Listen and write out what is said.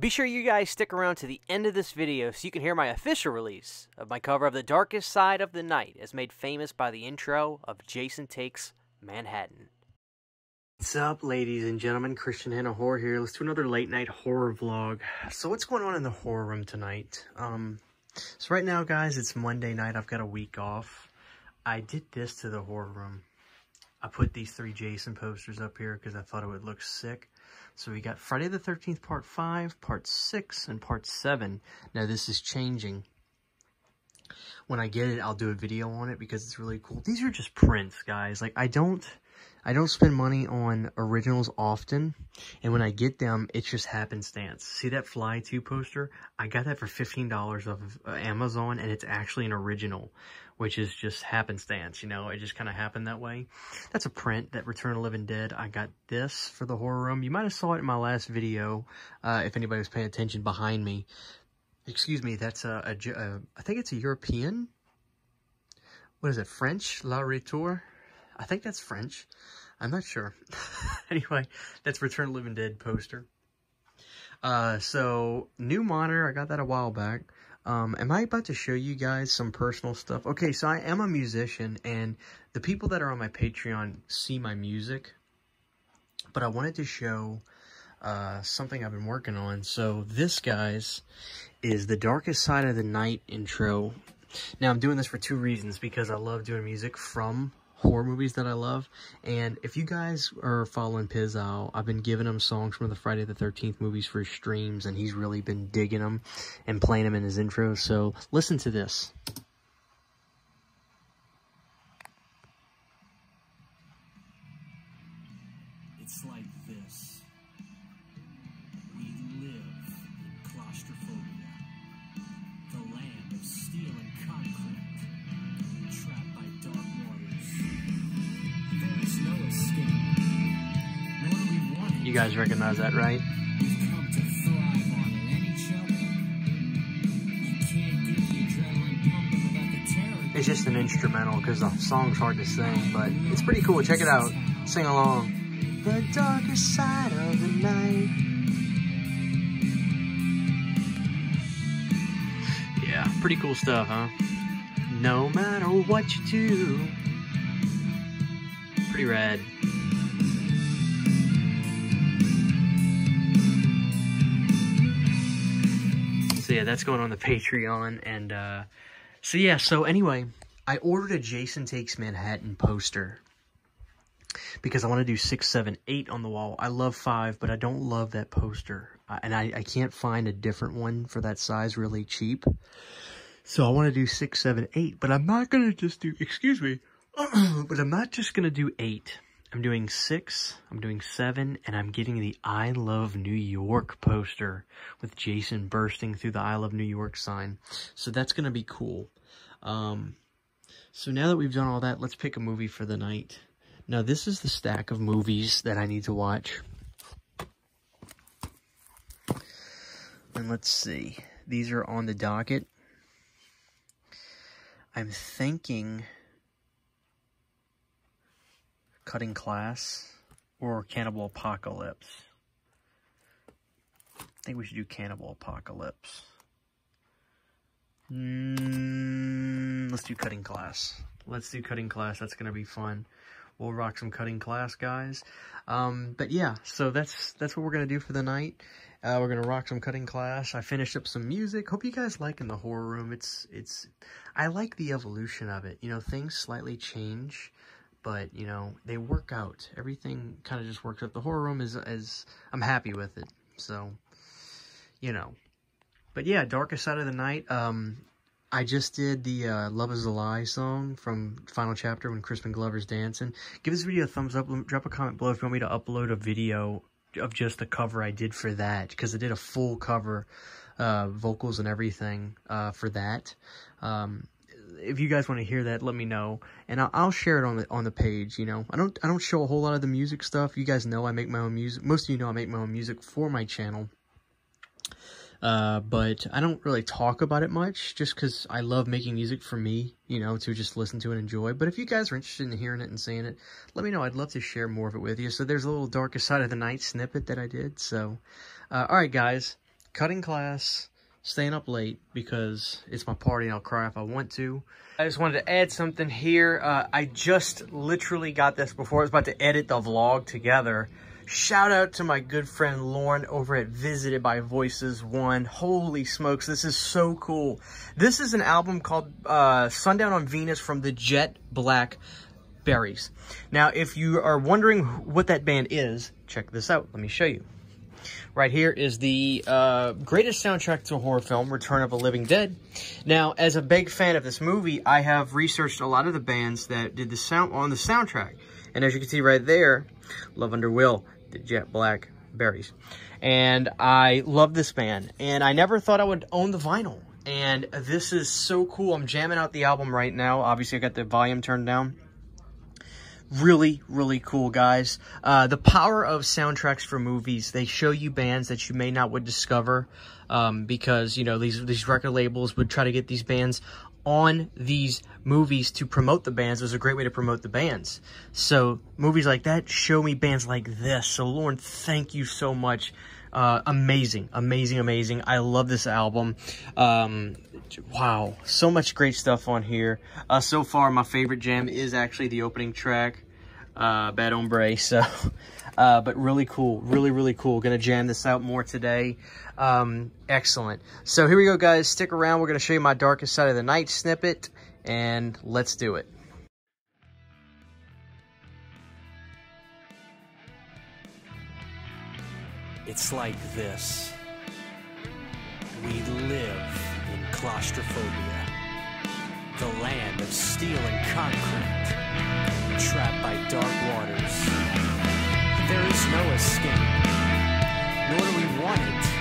Be sure you guys stick around to the end of this video so you can hear my official release of my cover of The Darkest Side of the Night as made famous by the intro of Jason Takes Manhattan. What's up, ladies and gentlemen? Christian Hanna Horror here. Let's do another late night horror vlog. So what's going on in the horror room tonight? Um, so right now, guys, it's Monday night. I've got a week off. I did this to the horror room. I put these three Jason posters up here because I thought it would look sick. So we got Friday the 13th, part 5, part 6, and part 7. Now this is changing. When I get it, I'll do a video on it because it's really cool. These are just prints, guys. Like, I don't... I don't spend money on originals often, and when I get them, it's just happenstance. See that Fly 2 poster? I got that for $15 off of Amazon, and it's actually an original, which is just happenstance, you know? It just kind of happened that way. That's a print, that Return of Living Dead. I got this for the horror room. You might have saw it in my last video, uh, if anybody was paying attention behind me. Excuse me, that's a, a, a I think it's a European, what is it, French? La Retour? I think that's French. I'm not sure. anyway, that's Return of Living Dead poster. Uh, so, new monitor. I got that a while back. Um, am I about to show you guys some personal stuff? Okay, so I am a musician, and the people that are on my Patreon see my music. But I wanted to show uh, something I've been working on. So this, guys, is the Darkest Side of the Night intro. Now, I'm doing this for two reasons. Because I love doing music from horror movies that I love. And if you guys are following Pizzow, I've been giving him songs from the Friday the 13th movies for streams, and he's really been digging them and playing them in his intro. So listen to this. Pumping without the terror. It's just an instrumental because the song's hard to sing, but it's pretty cool. Check it out. Sing along. The darkest side of the night. Yeah, pretty cool stuff, huh? No matter what you do. Pretty rad. So yeah, that's going on the Patreon, and uh, so yeah, so anyway, I ordered a Jason Takes Manhattan poster because I want to do six, seven, eight on the wall. I love five, but I don't love that poster, and I, I can't find a different one for that size really cheap. So I want to do six, seven, eight, but I'm not gonna just do. Excuse me, but I'm not just gonna do eight. I'm doing six, I'm doing seven, and I'm getting the I Love New York poster with Jason bursting through the I Love New York sign. So that's going to be cool. Um, so now that we've done all that, let's pick a movie for the night. Now this is the stack of movies that I need to watch. And let's see. These are on the docket. I'm thinking Cutting Class or Cannibal Apocalypse. I think we should do Cannibal Apocalypse. Mm, let's do Cutting Class. Let's do Cutting Class. That's going to be fun. We'll rock some Cutting Class, guys. Um, but yeah, so that's that's what we're going to do for the night. Uh, we're gonna rock some cutting class. I finished up some music. Hope you guys like in the horror room. It's it's I like the evolution of it. You know, things slightly change but you know they work out. Everything kind of just works out. The horror room is is i'm happy with it. So you know. But yeah darkest side of the night um i just did the uh, love is a lie song from final chapter when crispin glover's dancing. Give this video a thumbs up. Drop a comment below if you want me to upload a video of just the cover i did for that because i did a full cover uh vocals and everything uh for that. Um if you guys want to hear that, let me know, and I'll, I'll, share it on the on the page. You know, I don't I don't show a whole lot of the music stuff. You guys know I make my own music. Most of you know I make my own music for my channel. Uh, but I don't really talk about it much, just because I love making music for me, you know, to just listen to and enjoy. But if you guys are interested in hearing it and seeing it, let me know. I'd love to share more of it with you. So there's a little darkest side of the night snippet that I did. So, uh, all right, guys. cutting class, staying up late because it's my party and I'll cry if I want to. I just wanted to add something here. Uh, I just literally got this before I was about to edit the vlog together. Shout out to my good friend Lauren over at Visited by Voices One. Holy smokes, this is so cool. This is an album called uh, Sundown on Venus from the Jet Black Berries. Now, if you are wondering what that band is, check this out. Let me show you. Right here is the uh, greatest soundtrack to a horror film, Return of a Living Dead. Now, as a big fan of this movie, I have researched a lot of the bands that did the sound on the soundtrack. And as you can see right there, Love Under Will, the Jet Black Berries. And I love this band. And I never thought I would own the vinyl. And this is so cool. I'm jamming out the album right now. Obviously, I got the volume turned down really really cool guys. Uh, the power of soundtracks for movies they show you bands that you may not would discover um, because you know these these record labels would try to get these bands on these movies to promote the bands was a great way to promote the bands so movies like that show me bands like this so lauren thank you so much uh, amazing, amazing, amazing. I love this album. Um, wow, so much great stuff on here. Uh, so far, my favorite jam is actually the opening track, uh, Bad Hombre. So, uh, but really cool, really, really cool. Gonna jam this out more today. Um, excellent. So here we go, guys. Stick around. We're gonna show you my Darkest Side of the Night snippet, and let's do it. It's like this. We live in claustrophobia, the land of steel and concrete, trapped by dark waters. There is no escape, nor do we want it.